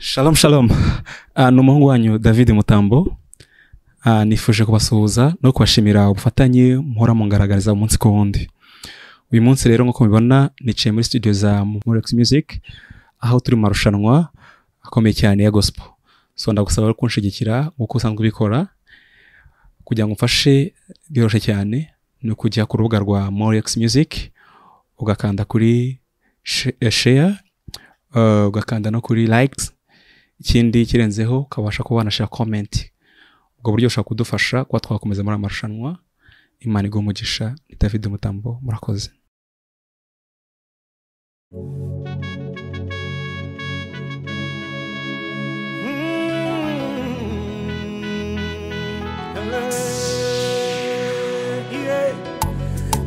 shalom shalom. Ah, ni umuhungu wanyu david mutambo. Ah, nifuje kubasuhuza no kubashimira ubufatanye muhora mungaragariza umunsi ku wundi. Uyu munsi rero nk'uko mubibona niciye muri studio za murex music aho turi mu marushanwa akomeye cyane ya gospel. So ndagusaba rero kunshigikira nk'uko usanzwe ubikora kugira ngo umfashe byoroshye cyane ni ukujya ku rubuga rwa morex music ugakanda kuri eh, share uh, ugakanda no kuri likes ikindi kirenzeho ukabasha kuba wanashyira comment. Ubwo buryo bushobora kudufasha kuba twakomeza muri aya marushanwa. Imana umugisha. Ni david mutambo. Murakoze.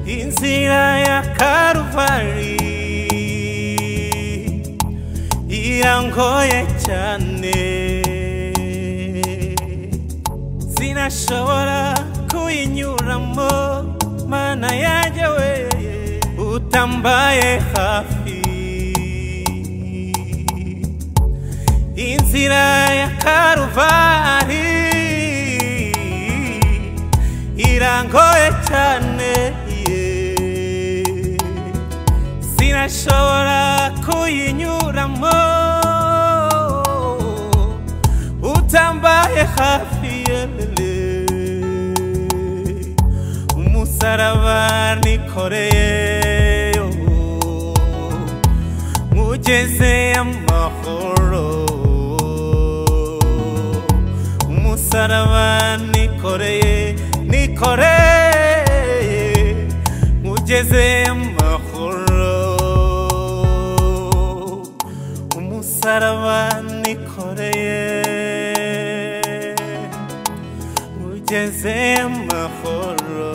Inzira ya karuvari irangoye cyane sinashobora kuyinyuramo mana yanjye we utambaye hafi. Inzira ya karuvari irangoye cyane sinashobora kuyinyuramo hafi yelele umusaraba nikoreye. Mugeze amahoro. Umusaraba nikoreye nikoreye. Mugeze amahoro. Umusaraba nikoreye. Mugeze amahoro